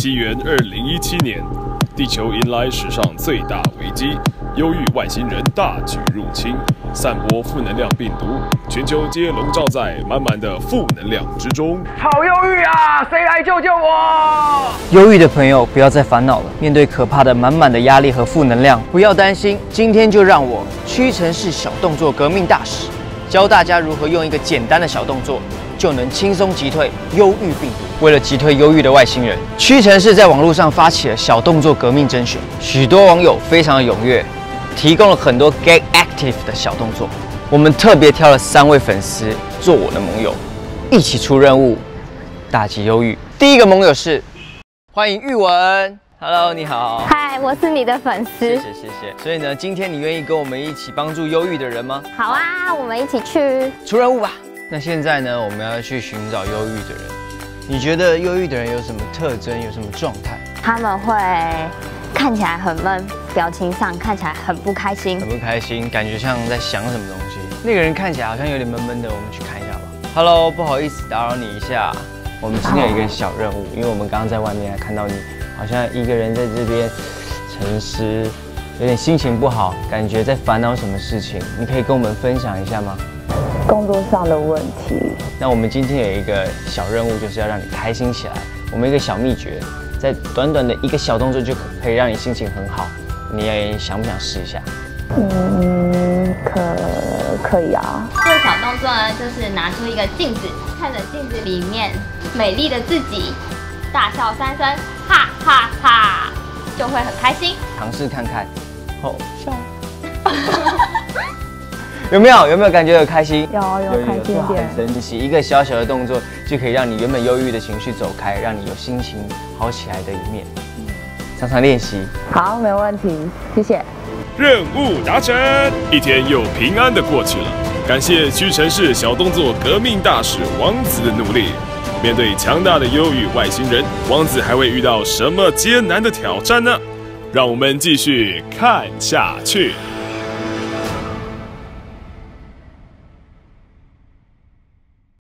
西元二零一七年，地球迎来史上最大危机——忧郁外星人大举入侵，散播负能量病毒，全球皆笼罩在满满的负能量之中。好忧郁啊！谁来救救我？忧郁的朋友不要再烦恼了，面对可怕的满满的压力和负能量，不要担心。今天就让我屈臣氏小动作革命大使教大家如何用一个简单的小动作。就能轻松击退忧郁病毒。为了击退忧郁的外星人，屈臣氏在网络上发起了小动作革命征选，许多网友非常的踊跃，提供了很多 get active 的小动作。我们特别挑了三位粉丝做我的盟友，一起出任务，打击忧郁。第一个盟友是欢迎玉文，Hello，你好。嗨，我是你的粉丝。谢谢谢谢。所以呢，今天你愿意跟我们一起帮助忧郁的人吗？好啊，我们一起去出任务吧。那现在呢？我们要去寻找忧郁的人。你觉得忧郁的人有什么特征？有什么状态？他们会看起来很闷，表情上看起来很不开心，很不开心，感觉像在想什么东西。那个人看起来好像有点闷闷的，我们去看一下吧。Hello，不好意思打扰你一下。我们今天有一个小任务，因为我们刚刚在外面看到你，好像一个人在这边沉思，有点心情不好，感觉在烦恼什么事情。你可以跟我们分享一下吗？工作上的问题。那我们今天有一个小任务，就是要让你开心起来。我们一个小秘诀，在短短的一个小动作就可可以让你心情很好。你也想不想试一下？嗯，可可以啊。这个小动作呢，就是拿出一个镜子，看着镜子里面美丽的自己，大笑三声，哈哈哈，就会很开心。尝试看看，好笑。有没有有没有感觉有开心？有有开心点。很神奇，一个小小的动作就可以让你原本忧郁的情绪走开，让你有心情好起来的一面。常常练习。好，没问题，谢谢。任务达成，一天又平安的过去了。感谢屈臣氏小动作革命大使王子的努力。面对强大的忧郁外星人，王子还会遇到什么艰难的挑战呢？让我们继续看下去。